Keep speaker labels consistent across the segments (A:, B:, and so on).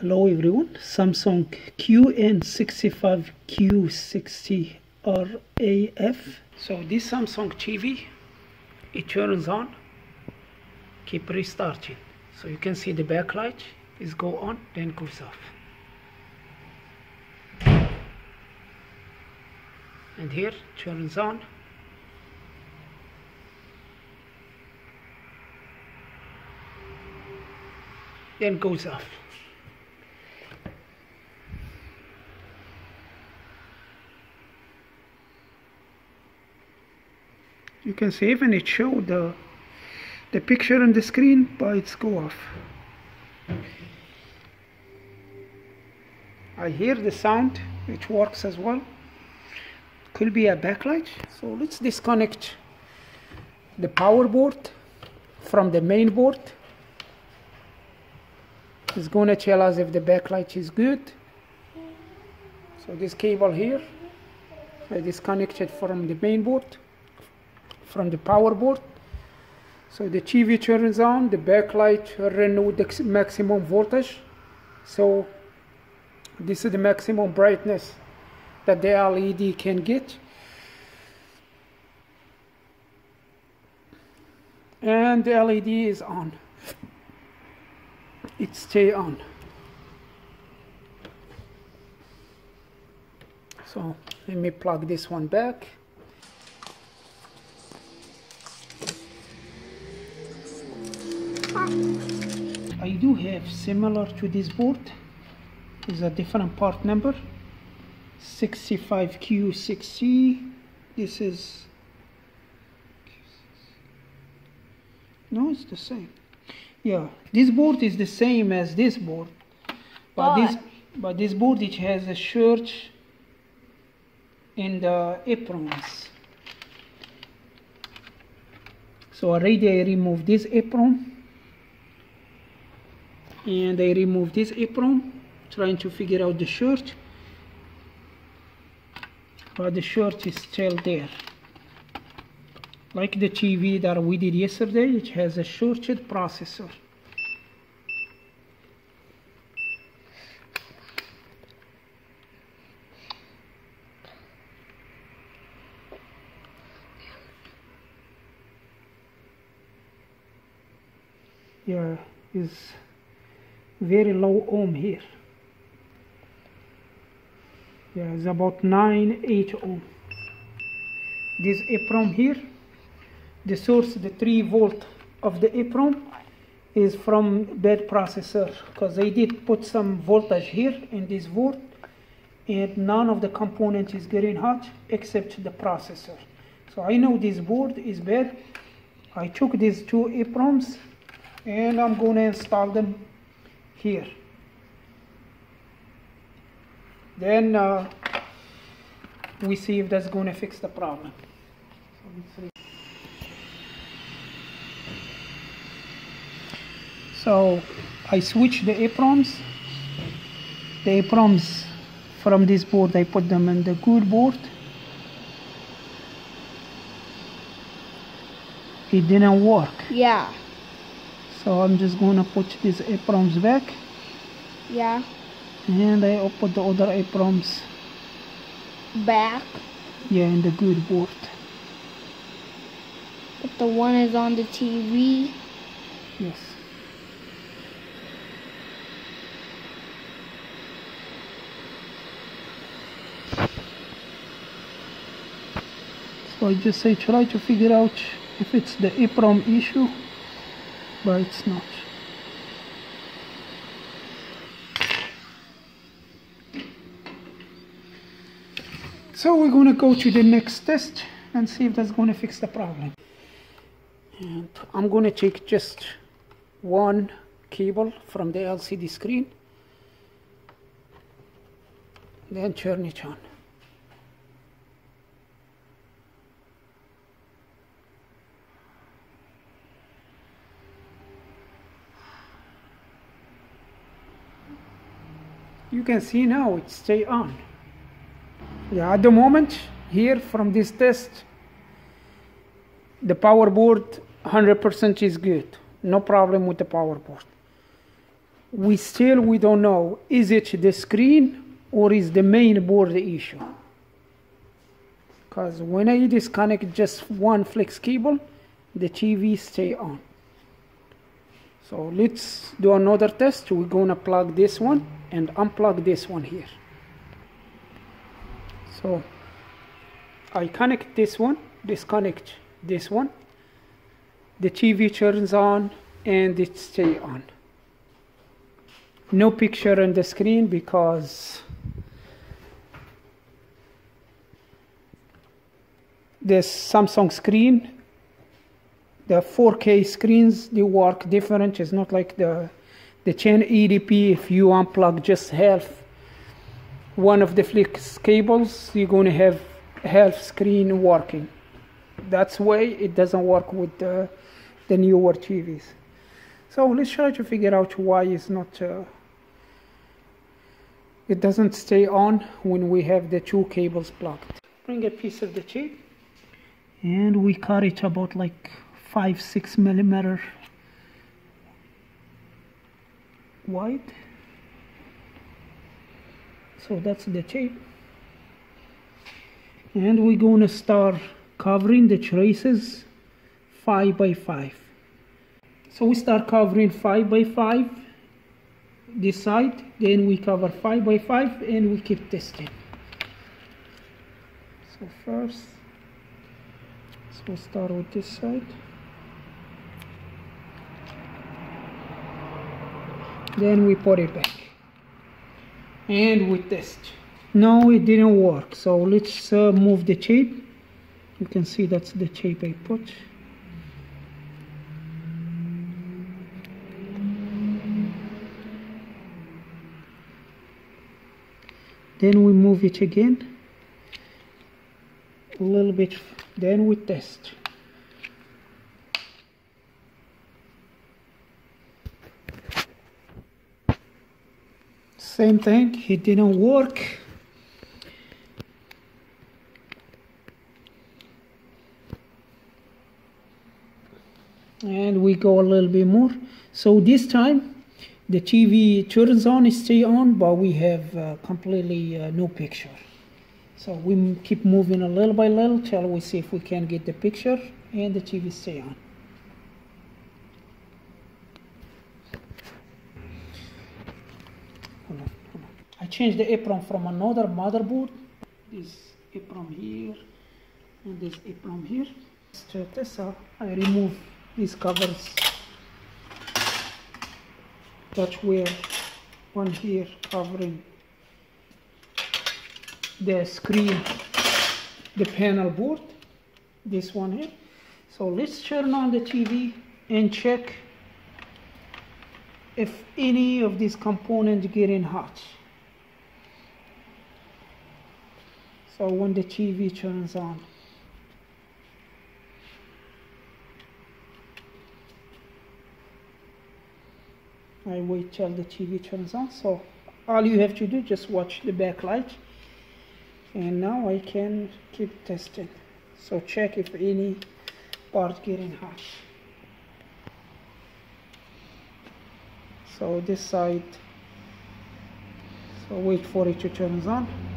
A: Hello everyone, Samsung QN65Q60RAF. So this Samsung TV, it turns on, keep restarting. So you can see the backlight is go on, then goes off. And here turns on. Then goes off. You can see even it showed the the picture on the screen but it's go off. I hear the sound which works as well. Could be a backlight. So let's disconnect the power board from the main board. It's to tell us if the backlight is good. So this cable here I disconnected from the main board from the power board. So the TV turns on the backlight renew the maximum voltage. So this is the maximum brightness that the LED can get. And the LED is on. It stay on. So let me plug this one back I do have similar to this board. Is a different part number. 65Q6C this is no it's the same. Yeah this board is the same as this board. But, this but this board it has a short in the uh, EEPROMs. So already I removed this EEPROM and I remove this EEPROM trying to figure out the short. But the short is still there. Like the TV that we did yesterday it has a shorted processor. Yeah is very low ohm here. Yeah it's about 9 8 ohm. This EEPROM here the source the 3 volt of the EEPROM is from bed processor because they did put some voltage here in this board and none of the component is getting hot except the processor. So I know this board is bad. I took these two EEPROMs and I'm going to install them here. Then uh, we see if that's going to fix the problem. So I switch the EEPROMs the EEPROMs from this board I put them in the good board. It didn't work.
B: Yeah.
A: So I'm just gonna put these EEPROMs back
B: Yeah.
A: and I put the other EEPROMs
B: Back.
A: yeah in the good board
B: But the one is on the TV.
A: yes so I just say try to figure out if it's the EEPROM issue but it's not. So we're gonna go to the next test and see if that's gonna fix the problem. And I'm gonna take just one cable from the LCD screen then turn it on you can see now it stay on. Yeah at the moment here from this test the power board 100% is good. No problem with the power board. We still we don't know is it the screen or is the main board the issue? Because when I disconnect just one flex cable the TV stay on. So let's do another test. We're gonna plug this one and unplug this one here. So I connect this one disconnect this one. The TV turns on and it stay on. No picture on the screen because this Samsung screen the 4K screens they work different. It's not like the the 1080p if you unplug just half one of the flex cables you're going to have half screen working. That's why it doesn't work with the, the newer TVs so let's try to figure out why it's not uh, it doesn't stay on when we have the two cables plugged. Bring a piece of the chip. And we cut it about like five six millimeter wide so that's the chip and we're going to start covering the traces 5 by 5 so we start covering 5 by 5 this side then we cover 5 by 5 and we keep testing. So first so start with this side then we put it back. And we test. No it didn't work. So let's uh, move the shape you can see that's the shape I put. Then we move it again. A little bit. Then we test same thing. It didn't work. And we go a little bit more. So this time the TV turns on stay on but we have uh, completely uh, no picture. So we keep moving a little by little till we see if we can get the picture and the TV stay on hold on, changed the EEPROM from another motherboard. This EEPROM here and this EEPROM here. To test I remove these covers. That were one here covering the screen the panel board. This one here. So let's turn on the TV and check if any of these components getting hot so when the TV turns on. I wait till the TV turns on. So all you have to do just watch the backlight. And now I can keep testing. So check if any part getting hot. So this side. So wait for it to turn on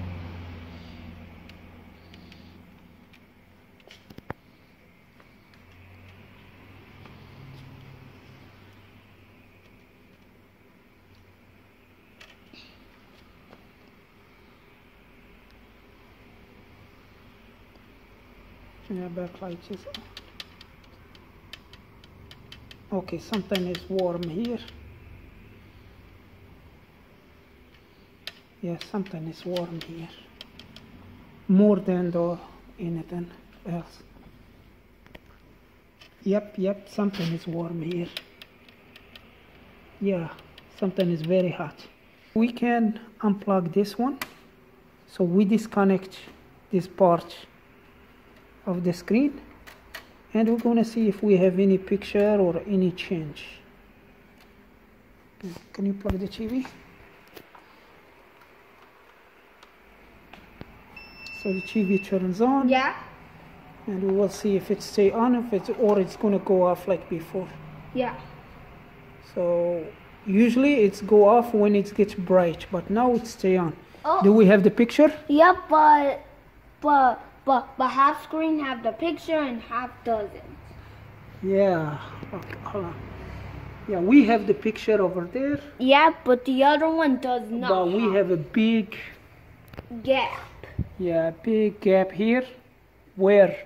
A: yeah backlight is okay something is warm here. Yeah something is warm here. More than the anything else. Yep yep something is warm here. Yeah something is very hot. We can unplug this one. So we disconnect this part of the screen and we're going to see if we have any picture or any change can you plug the TV so the TV turns on
B: Yeah.
A: and we will see if it stay on if it's or it's going to go off like before
B: Yeah.
A: so Usually it's go off when it gets bright, but now it stay on.
B: Oh.
A: Do we have the picture?
B: Yep, but but but but half screen have the picture and half doesn't.
A: Yeah. Okay. Yeah, we have the picture over there,
B: Yeah, but the other one does not.
A: but we have a big,
B: gap.
A: yeah, big gap here. Where?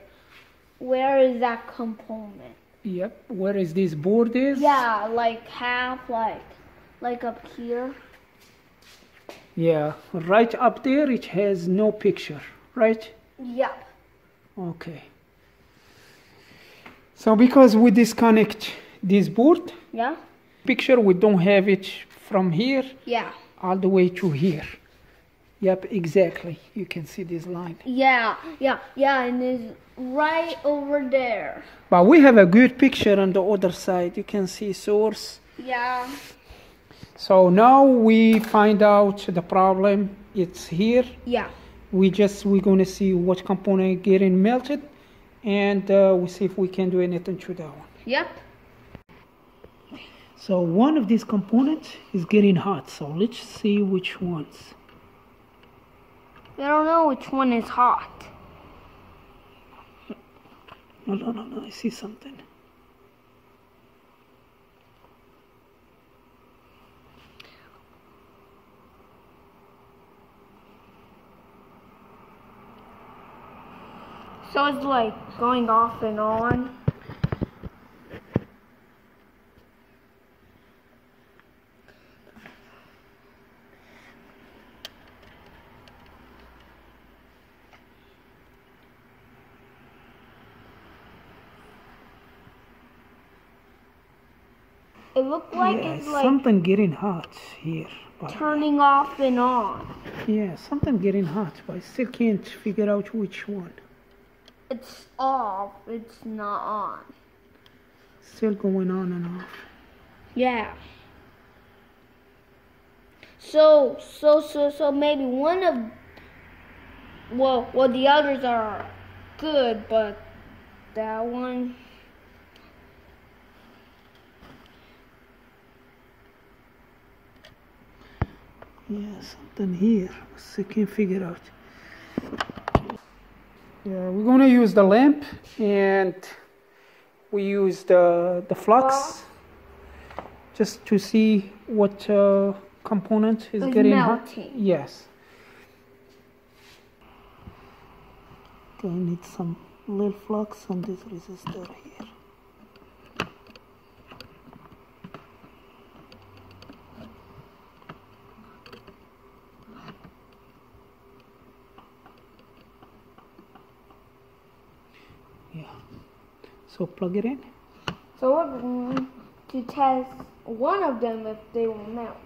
B: Where is that component?
A: Yep. Where is this board is?
B: Yeah, like half, like like up here.
A: Yeah. Right up there, it has no picture. Right.
B: Yep.
A: Okay. So because we disconnect this board,
B: Yeah.
A: picture we don't have it from here
B: Yeah.
A: all the way to here. Yep, exactly. You can see this line.
B: Yeah. Yeah. Yeah. And it's right over there.
A: But we have a good picture on the other side. You can see source.
B: Yeah.
A: So now we find out the problem. It's here.
B: Yeah.
A: We just we're gonna see what component getting melted, and uh, we see if we can do anything to that one.
B: Yep.
A: So one of these components is getting hot. So let's see which ones.
B: I don't know which one is hot.
A: No, no, no, no. I see something.
B: So it's like going off and on. It looked like
A: yeah,
B: it's like
A: something getting hot here. But
B: turning off and on.
A: yeah, something getting hot, but I still can't figure out which one.
B: It's off, it's not on.
A: Still going on and off.
B: Yeah. So, so, so, so maybe one of, well, well, the others are good, but that one,
A: Yeah, something here. Still can't figure out. Yeah, we're gonna use the lamp and we use the the flux just to see what uh, component is
B: Is
A: getting hot. Yes. Okay, I need some little flux on this resistor here. Yeah. So plug it in.
B: so we're going mm, to test one of them if they will melt.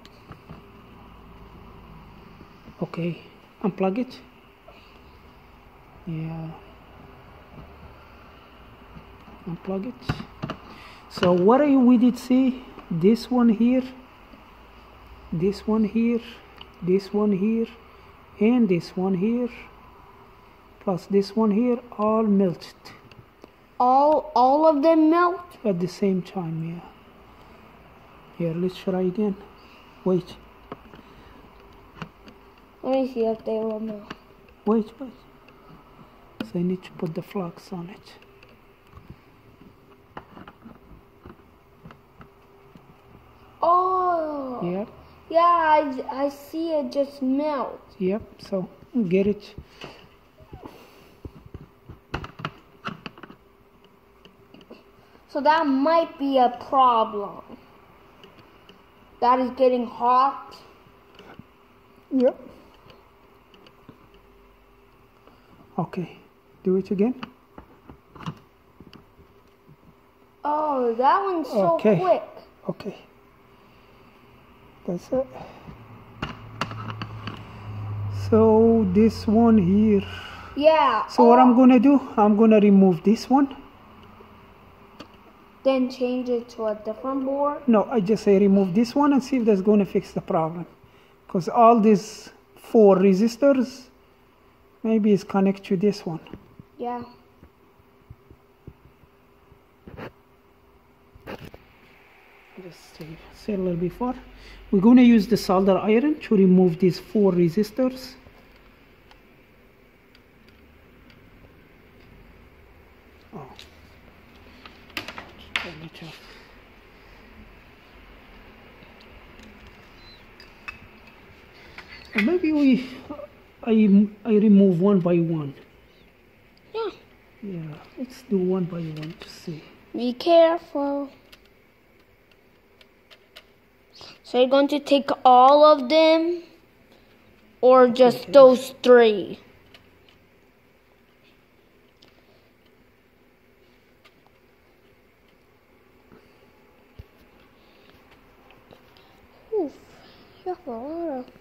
A: Okay, unplug it. Yeah. Unplug it. So what are you we did see? This one here, this one here, this one here, and this one here, plus this one here, all melted
B: All, all of them melt?
A: at the same time. Yeah. Here, let's try again. Wait,
B: Let me see if they will melt.
A: wait, wait. So I need to put the flux on it.
B: Oh,
A: Yep.
B: yeah, I, I see it just melt.
A: Yep, so get it.
B: So that might be a problem. That is getting hot.
A: Yep. Okay, do it again.
B: Oh, that one's so
A: Okay.
B: quick.
A: Okay. That's it. So this one here.
B: Yeah.
A: So what I'm
B: oh,
A: gonna do, I'm gonna remove this one.
B: Then change it to a different board.
A: No, I just say remove this one and see if that's gonna fix the problem. Because all these four resistors maybe is connect to this one.
B: Yeah.
A: just say, say a little before. We're going to use the solder iron to remove these four resistors. Oh. Turn it off. And maybe we, Remove one by one.
B: Yeah.
A: Yeah, let's do one by one to see.
B: Be careful. So you're going to take all of them or just
A: Okay.
B: those three? Oof, you have a lot of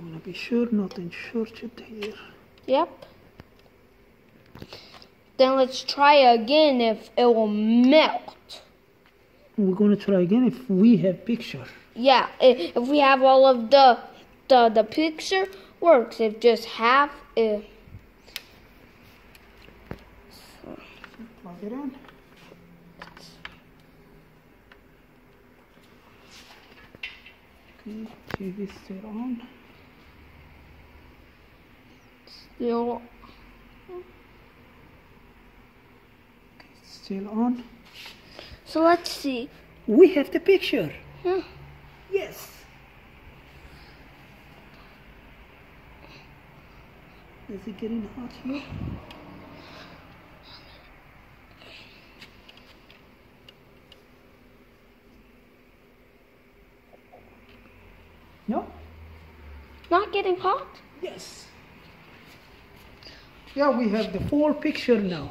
A: I want to be sure nothing shorted here.
B: Yep. Then let's try again if it will melt.
A: We're going to try again if we have picture.
B: Yeah, if we have all of the the the picture works. If just half, if
A: Plug it in. Okay, TV still on.
B: Still
A: Still on.
B: So let's see.
A: We have the picture.
B: Yeah.
A: Yes. Is it getting hot here? No?
B: Not getting hot.
A: Yes. Yeah, we have the full picture now.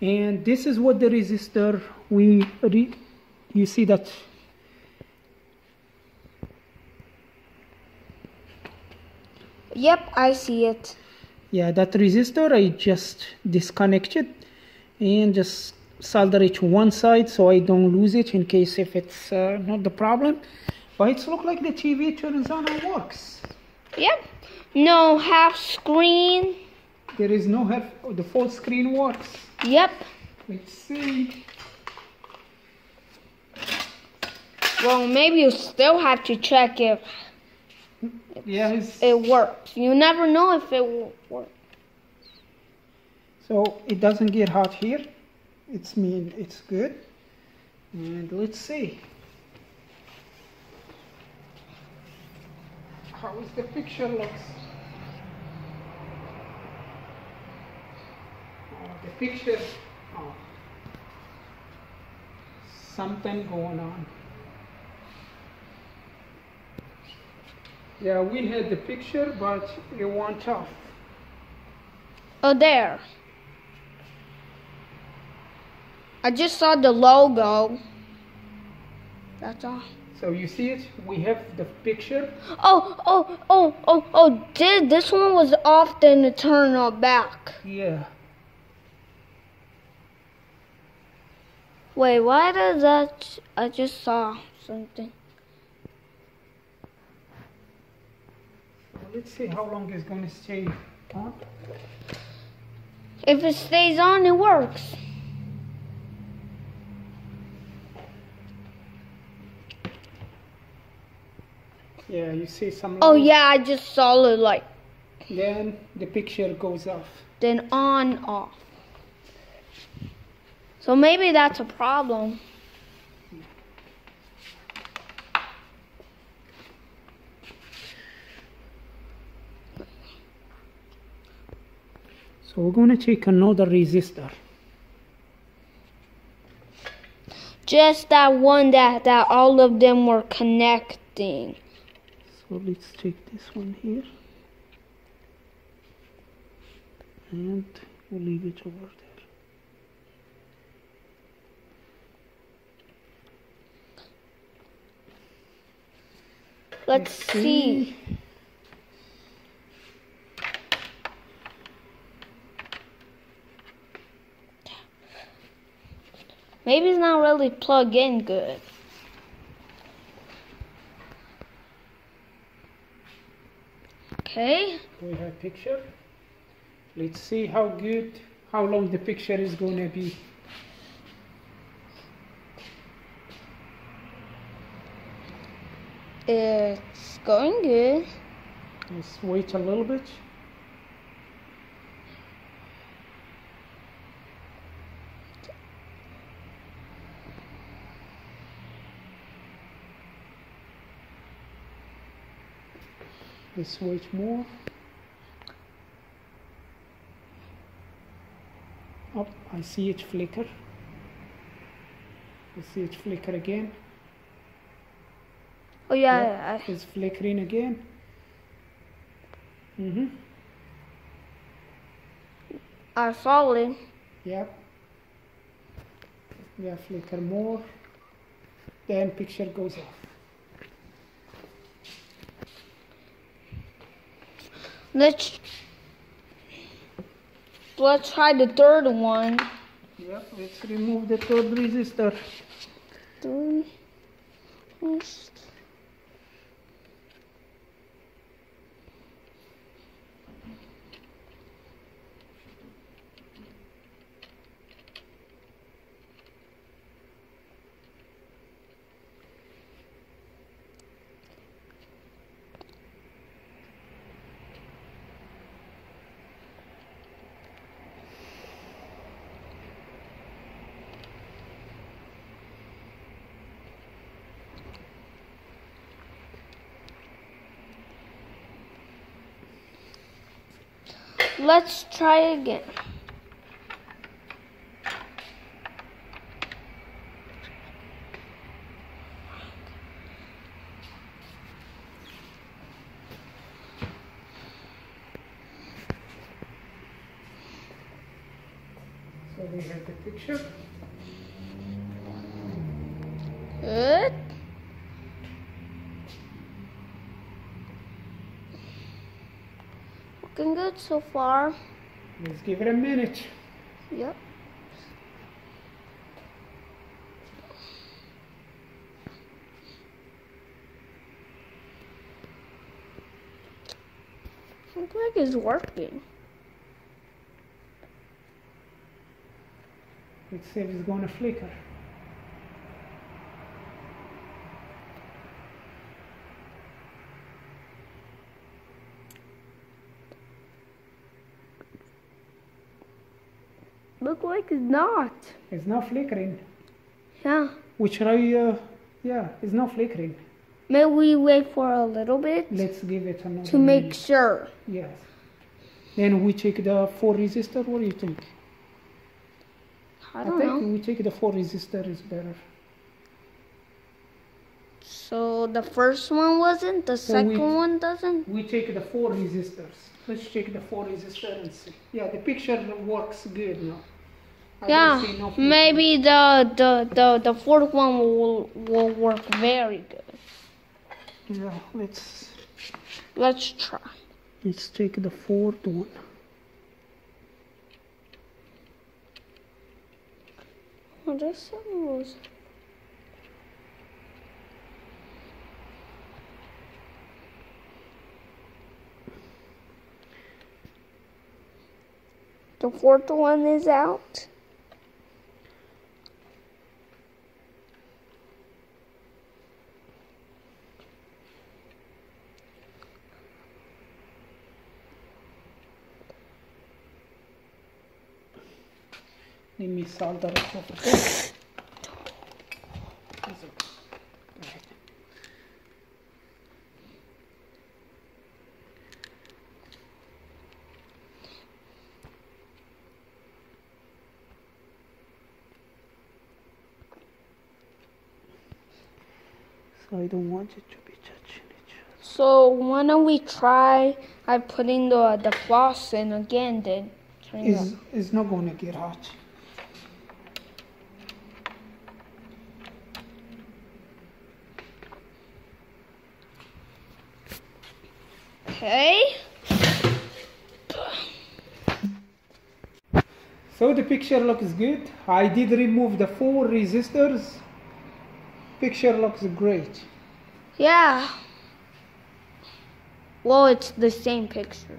A: And this is what the resistor we re, you see that
B: Yep, I see it.
A: yeah that resistor I just disconnected and just solder it to one side so I don't lose it in case if it's uh, not the problem. But it's look like the TV turns on and works.
B: Yep. No half screen.
A: There is no help. The full screen works.
B: Yep.
A: Let's see.
B: Well, maybe you still have to check if
A: Yeah, it's,
B: it works. You never know if it will work.
A: So it doesn't get hot here. It's mean it's good. And let's see. How is the picture looks? Oh, the picture. Oh. Something going on. Yeah, we had the picture, but it went off.
B: Oh, there. I just saw the logo. That's all.
A: So you see it? We have the picture.
B: Oh, oh, oh, oh, oh, did this one was off then to turn it back.
A: Yeah.
B: Wait, why does that? I just saw something.
A: Well, let's see how long it's going to stay on.
B: If it stays on, it works.
A: Yeah, you see some.
B: Oh,
A: light,
B: yeah, I just saw it like
A: Then the picture goes off.
B: then on, off. So maybe that's a problem.
A: So we're going to take another resistor.
B: Just that one that, that all of them were connecting.
A: So let's take this one here. And we'll leave it over there.
B: Let's see. Maybe it's not really plug in good. Okay.
A: We have picture. Let's see how good, how long the picture is going to be.
B: It's going good.
A: Let's wait a little bit. Let's wait more. Up, I see it flicker. I see it flicker again.
B: Oh yeah, I-
A: It's flickering again. Mm-hmm.
B: I saw it.
A: Yep. Yeah, flicker more. Then picture goes off.
B: Let's let's try the third one.
A: Yep, let's remove the third resistor.
B: Third. first. Let's try again.
A: So we have the picture.
B: Good. Looking good so far.
A: Let's give it a minute.
B: Yep. Looks like it's working.
A: Let's see if it's gonna flicker.
B: Look like it's not.
A: It's not flickering.
B: Yeah.
A: We try, uh, yeah, it's not flickering.
B: May we wait for a little bit
A: Let's give it another
B: to make
A: minute.
B: sure?
A: Yes. Then we check the four resistor. What do you think?
B: I don't
A: think
B: know.
A: we check the four resistor is better.
B: So the first one wasn't, the
A: So we-
B: second one doesn't?
A: We check the four resistors. Let's check the four resistor and see. Yeah, the picture works good now.
B: Yeah,
A: no
B: maybe the, the, the, the fourth one will, will work very good.
A: Yeah, let's
B: Let's try.
A: let's take the fourth one.
B: Oh, this was. The fourth one is out.
A: Let me solder it over there. It's okay. Go ahead. So I don't want it to be touching each other.
B: So why don't we try by putting the the flux in again then?
A: It's, it's not going to get hot.
B: Okay.
A: So the picture looks good. I did remove the four resistors. Picture looks great.
B: Yeah. Well, it's the same picture.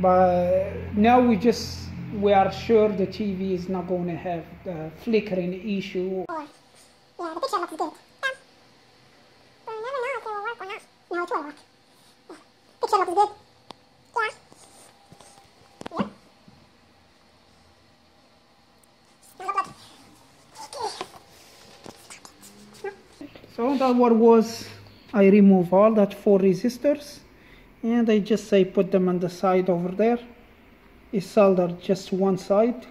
A: But now we just we are sure the TV is not going to have the flickering issue.
C: Oh, yeah, the picture looks good. Yeah. But I never know if it will work or not. No, it will work. Yeah. Picture looks good. Yeah. Yep. Now look, look. Okay.
A: So that what was I remove all that four resistors and I just say put them on the side over there. I solder just one side,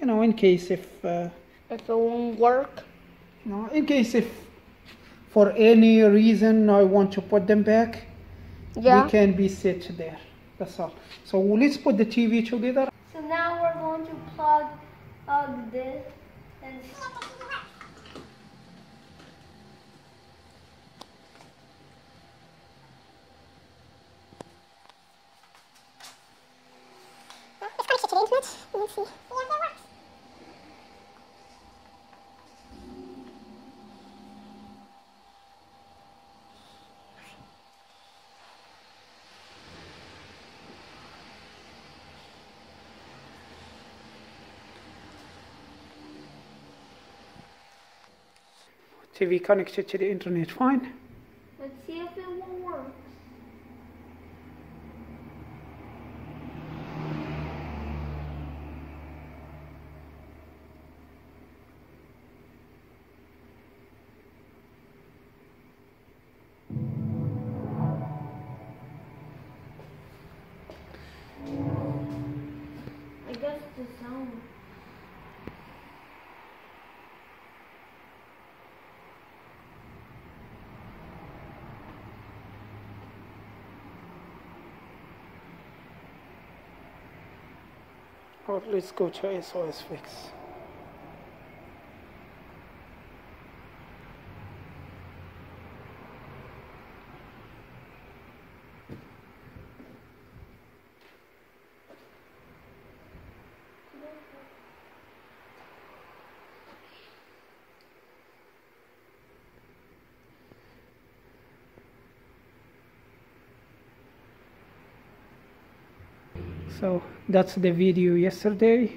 A: you know, in case if uh,
B: If it won't work.
A: you know, in case if for any reason I want to put them back,
B: Yeah.
A: they can be set there. That's all. So let's put the TV together.
B: So now we're going to plug plug this and
C: Well, let's connect it to the internet and let's see. Yeah, that works.
A: TV connected to the internet, fine. Or let's go to SOS Fix. So that's the video yesterday.